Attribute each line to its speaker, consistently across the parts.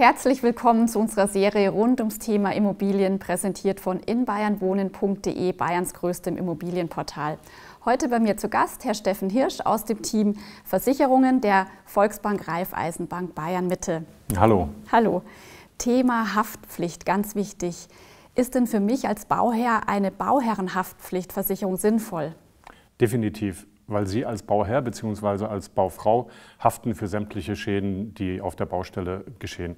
Speaker 1: Herzlich willkommen zu unserer Serie rund ums Thema Immobilien, präsentiert von inbayernwohnen.de, Bayerns größtem Immobilienportal. Heute bei mir zu Gast Herr Steffen Hirsch aus dem Team Versicherungen der Volksbank Raiffeisenbank Bayern Mitte.
Speaker 2: Hallo.
Speaker 1: Hallo. Thema Haftpflicht, ganz wichtig. Ist denn für mich als Bauherr eine Bauherrenhaftpflichtversicherung sinnvoll?
Speaker 2: Definitiv weil Sie als Bauherr bzw. als Baufrau haften für sämtliche Schäden, die auf der Baustelle geschehen.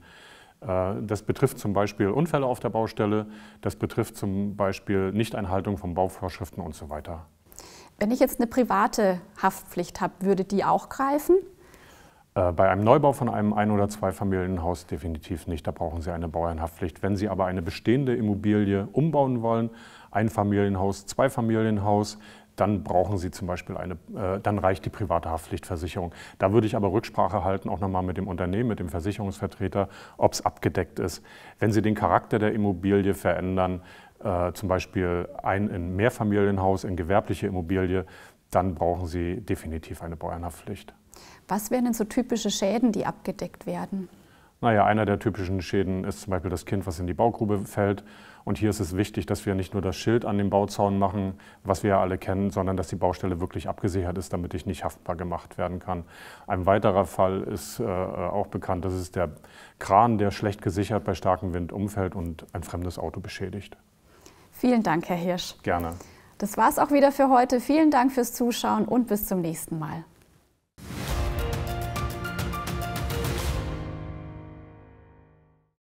Speaker 2: Äh, das betrifft zum Beispiel Unfälle auf der Baustelle, das betrifft zum Beispiel Nichteinhaltung von Bauvorschriften und so weiter.
Speaker 1: Wenn ich jetzt eine private Haftpflicht habe, würde die auch greifen?
Speaker 2: Äh, bei einem Neubau von einem Ein- oder Zweifamilienhaus definitiv nicht. Da brauchen Sie eine Bauernhaftpflicht. Wenn Sie aber eine bestehende Immobilie umbauen wollen, Einfamilienhaus, Zweifamilienhaus, dann brauchen Sie zum Beispiel eine, äh, dann reicht die private Haftpflichtversicherung. Da würde ich aber Rücksprache halten, auch nochmal mit dem Unternehmen, mit dem Versicherungsvertreter, ob es abgedeckt ist. Wenn Sie den Charakter der Immobilie verändern, äh, zum Beispiel ein in Mehrfamilienhaus, in gewerbliche Immobilie, dann brauchen Sie definitiv eine Bauernhaftpflicht.
Speaker 1: Was wären denn so typische Schäden, die abgedeckt werden?
Speaker 2: Naja, einer der typischen Schäden ist zum Beispiel das Kind, was in die Baugrube fällt. Und hier ist es wichtig, dass wir nicht nur das Schild an dem Bauzaun machen, was wir ja alle kennen, sondern dass die Baustelle wirklich abgesichert ist, damit ich nicht haftbar gemacht werden kann. Ein weiterer Fall ist äh, auch bekannt, das ist der Kran, der schlecht gesichert bei starkem Wind umfällt und ein fremdes Auto beschädigt.
Speaker 1: Vielen Dank, Herr Hirsch.
Speaker 2: Gerne.
Speaker 1: Das war es auch wieder für heute. Vielen Dank fürs Zuschauen und bis zum nächsten Mal.